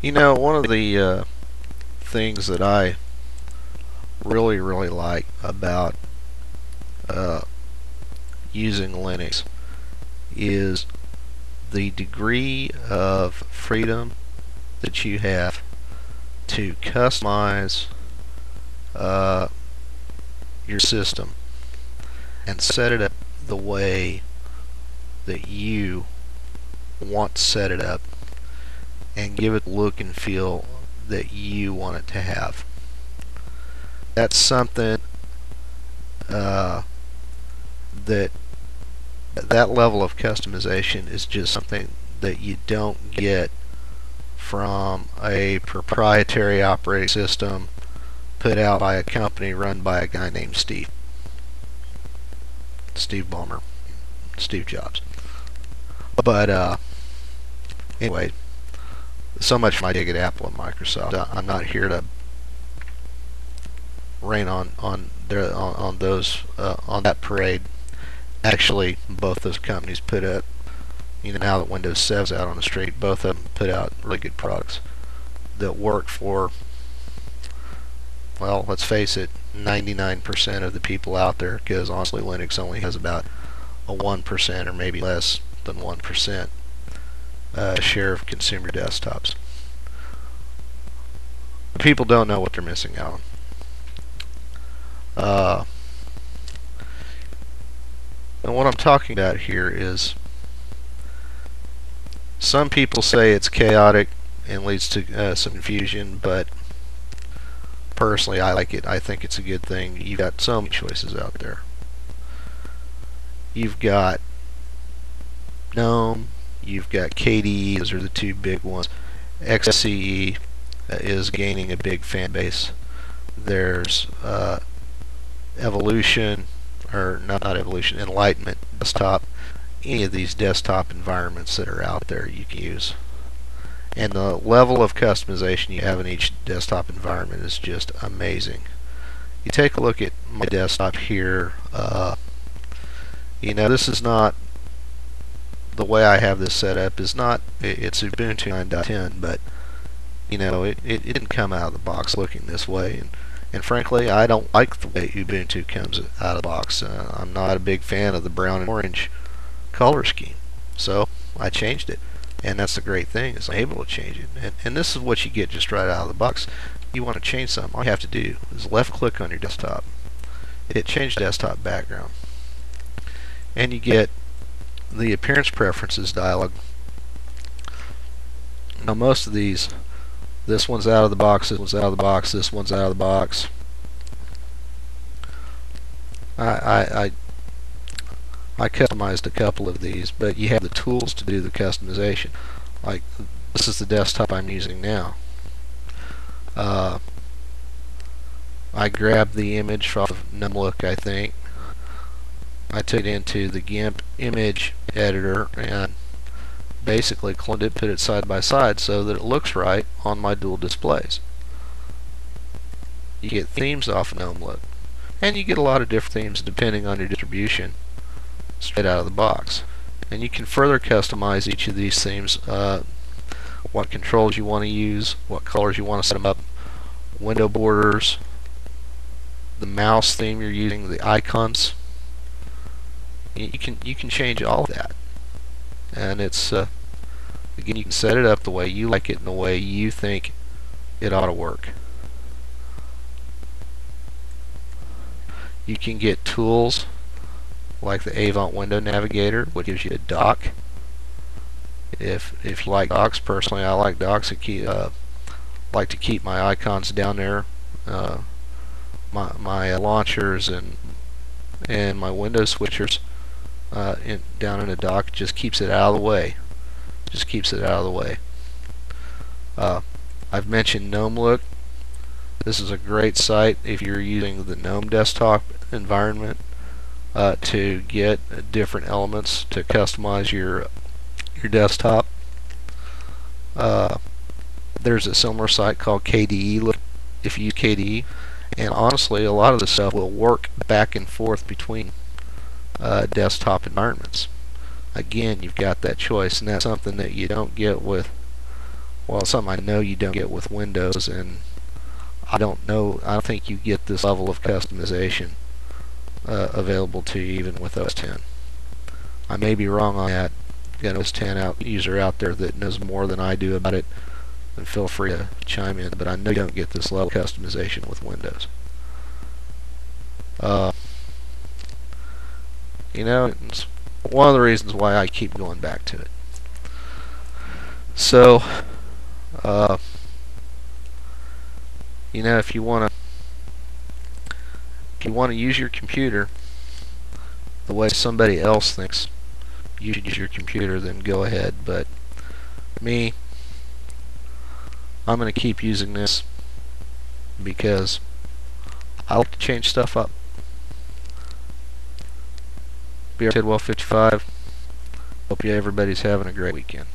You know, one of the uh, things that I really, really like about uh, using Linux is the degree of freedom that you have to customize uh, your system and set it up the way that you want to set it up and give it the look and feel that you want it to have. That's something uh, that that level of customization is just something that you don't get from a proprietary operating system put out by a company run by a guy named Steve. Steve Ballmer. Steve Jobs. But uh, anyway, so much my dig at Apple and Microsoft. I'm not here to rain on on their on, on those uh, on that parade. Actually, both those companies put up. You know, now that Windows 7's out on the street, both of them put out really good products that work for. Well, let's face it, 99% of the people out there, because honestly, Linux only has about a 1% or maybe less than 1% uh, share of consumer desktops. People don't know what they're missing out on. Uh, and what I'm talking about here is some people say it's chaotic and leads to uh, some confusion, but personally I like it. I think it's a good thing. You've got so many choices out there. You've got GNOME, you've got KDE, those are the two big ones. XFCE is gaining a big fan base. There's uh, Evolution, or not, not Evolution, Enlightenment desktop. Any of these desktop environments that are out there you can use. And the level of customization you have in each desktop environment is just amazing. You take a look at my desktop here. Uh, you know, this is not the way I have this set up is not it's Ubuntu 9.10 but you know it, it, it, didn't come out of the box looking this way. And and frankly I don't like the way Ubuntu comes out of the box. Uh, I'm not a big fan of the brown and orange color scheme. So I changed it. And that's the great thing is I'm able to change it. And, and this is what you get just right out of the box. You want to change something all you have to do is left click on your desktop. Hit change desktop background. And you get the appearance preferences dialog. Now most of these, this one's out of the box, this one's out of the box, this one's out of the box. I, I, I, customized a couple of these, but you have the tools to do the customization. Like this is the desktop I'm using now. Uh, I grabbed the image of GNOME Look, I think, I took it into the GIMP image editor and basically cloned it, put it side by side so that it looks right on my dual displays. You get themes off of GNOME Look. And you get a lot of different themes depending on your distribution straight out of the box. And you can further customize each of these themes, uh, what controls you want to use, what colors you want to set them up, window borders, the mouse theme you're using, the icons, you can you can change all of that. And it's uh, again you can set it up the way you like it and the way you think it ought to work. You can get tools like the Avant window navigator which gives you a dock. If if you like docks personally I like docks. I keep, uh, like to keep my icons down there uh, my, my launchers and and my window switchers uh, in, down in a dock just keeps it out of the way. Just keeps it out of the way. Uh, I've mentioned GNOME Look. this is a great site if you're using the GNOME desktop environment uh, to get different elements to customize your your desktop. Uh, there's a similar site called KDE Look if you use KDE and honestly a lot of the stuff will work back and forth between uh, desktop environments. Again, you've got that choice, and that's something that you don't get with well, something I know you don't get with Windows, and I don't know. I don't think you get this level of customization uh, available to you even with OS 10. I may be wrong on that. Got an OS 10 out user out there that knows more than I do about it, then feel free to chime in. But I know you don't get this level of customization with Windows. Uh, you know, it's one of the reasons why I keep going back to it. So, uh, you know, if you want to, if you want to use your computer the way somebody else thinks you should use your computer, then go ahead. But me, I'm going to keep using this because I like to change stuff up. BR Tidwell 55. Hope you everybody's having a great weekend.